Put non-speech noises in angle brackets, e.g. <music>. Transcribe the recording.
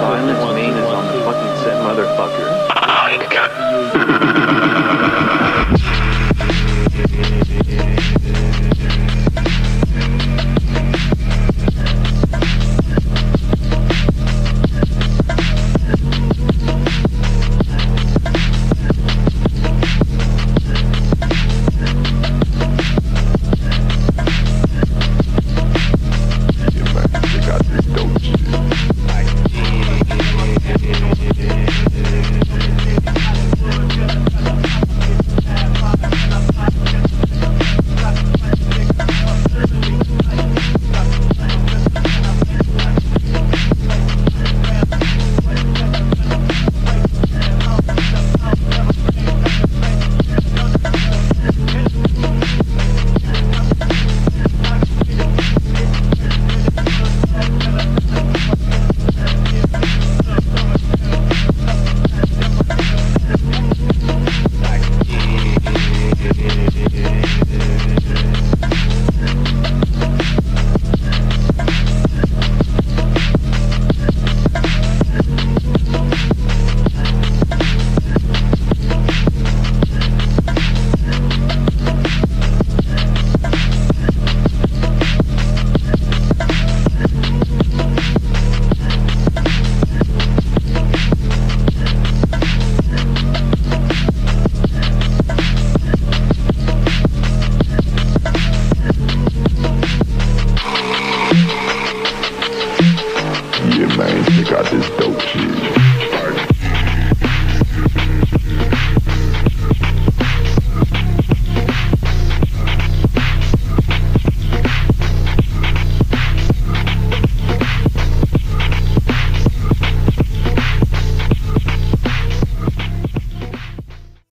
Violence oh, Main is on the fucking set, motherfucker. <laughs> got this dope shit.